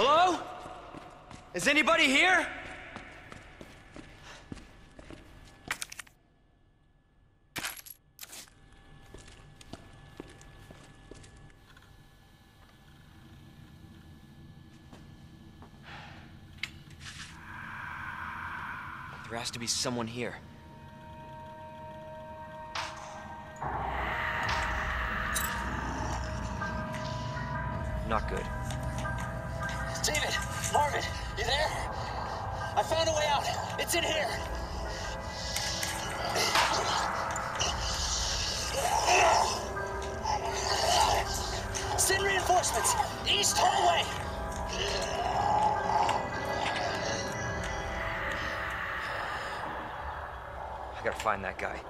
Hello? Is anybody here? There has to be someone here. Not good. David! Marvin! You there? I found a way out! It's in here! Send reinforcements! East hallway! I gotta find that guy.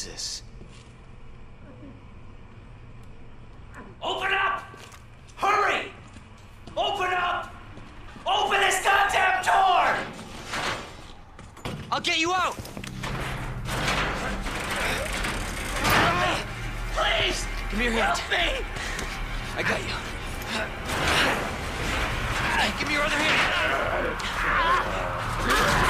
Jesus. Open up! Hurry! Open up! Open this goddamn door! I'll get you out! Please! Give me your hand. Help me! I got you. Give me your other hand.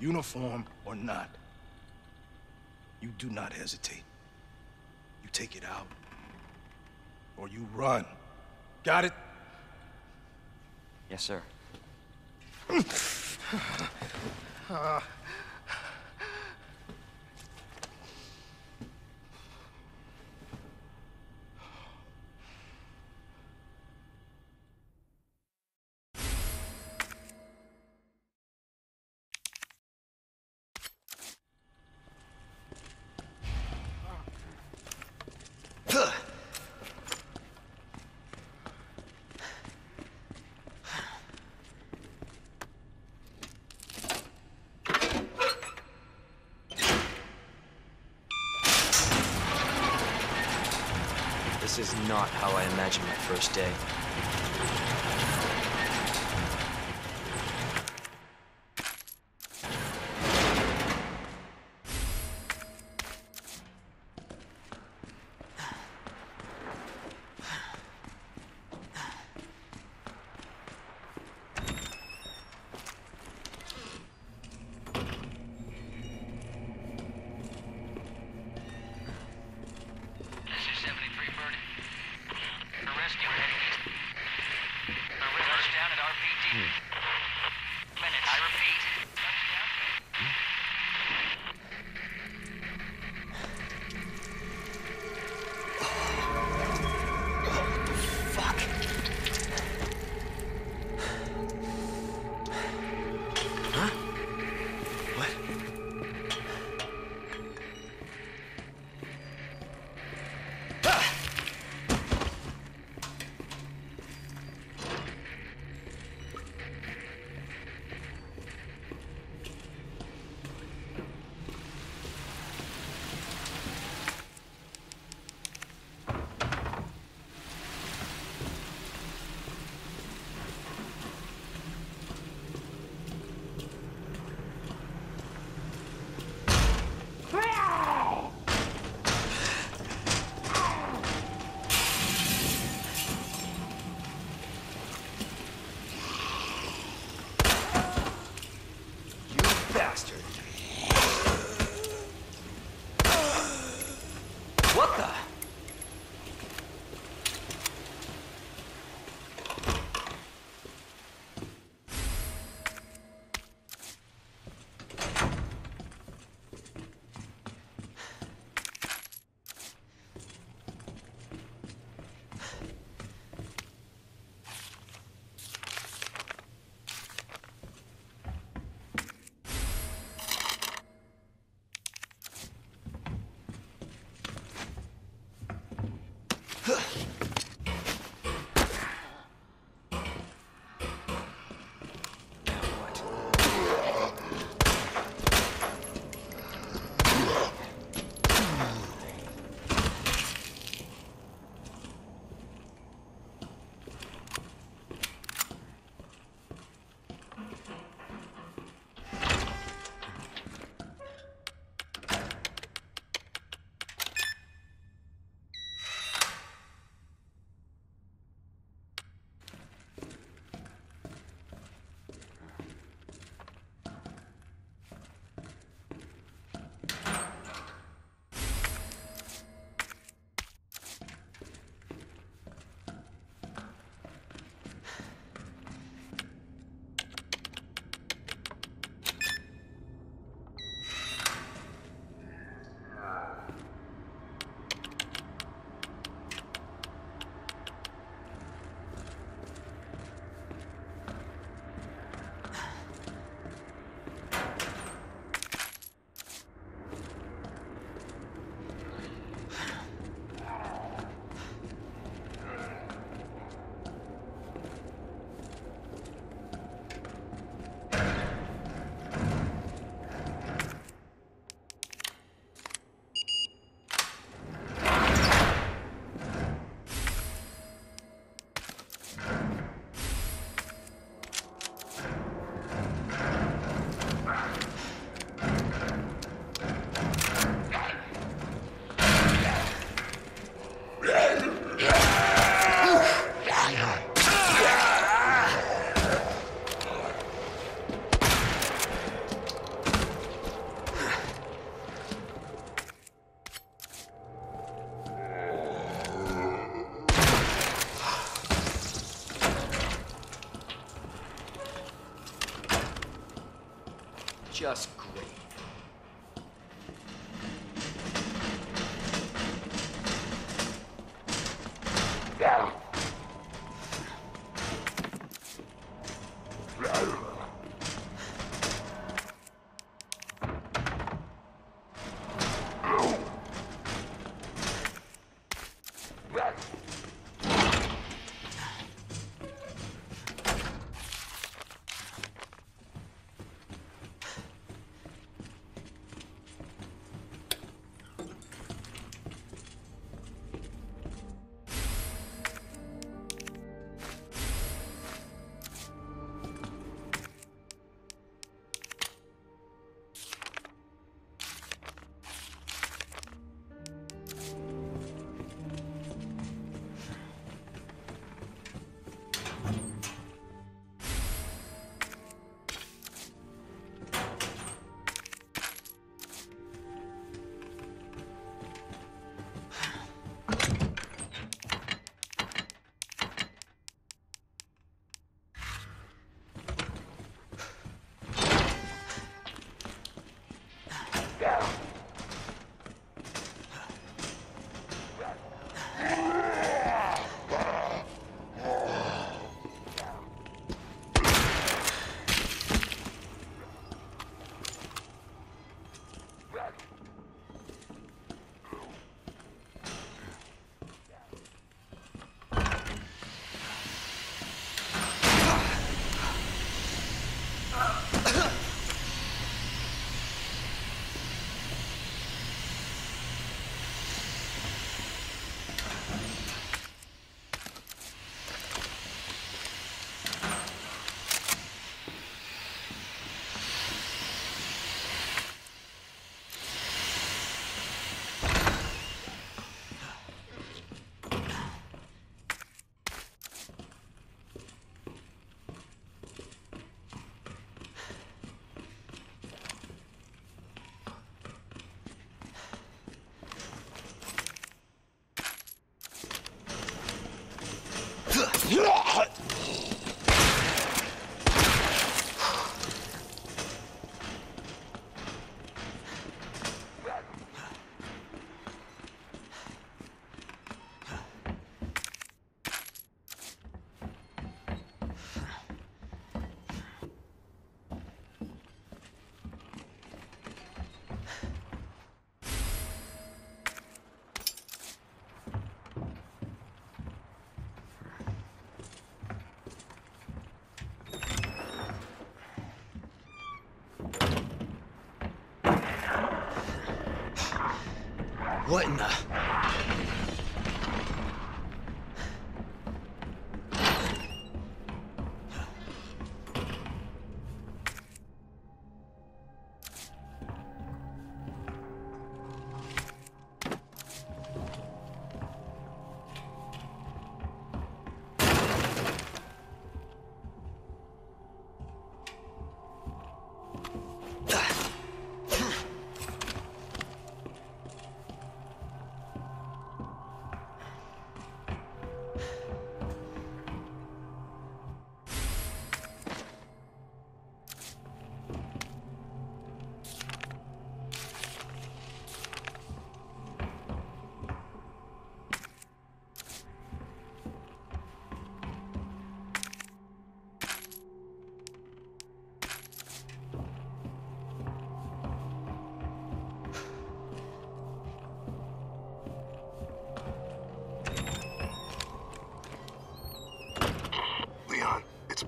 uniform or not, you do not hesitate. You take it out, or you run. Got it? Yes, sir. Uh, This is not how I imagined my first day. Yes!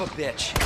Of a bitch.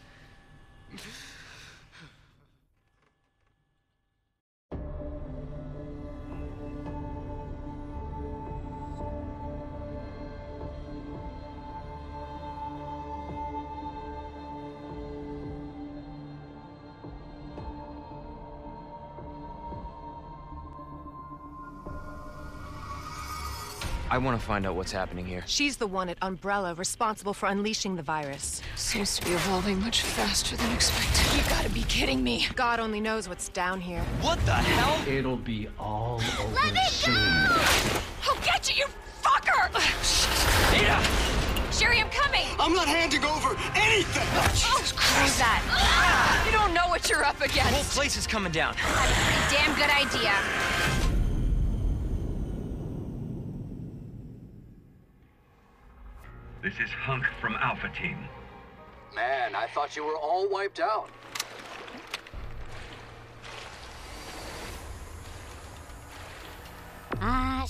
I want to find out what's happening here. She's the one at Umbrella responsible for unleashing the virus. Seems to be evolving much faster than expected. You gotta be kidding me. God only knows what's down here. What the hell? It'll be all over Let me soon. go! I'll get you, you fucker! Ada! Sherry, I'm coming! I'm not handing over anything! Oh, Jesus Christ! that? Ah! You don't know what you're up against. The whole place is coming down. Damn good idea. This is Hunk from Alpha Team. Man, I thought you were all wiped out. Ah,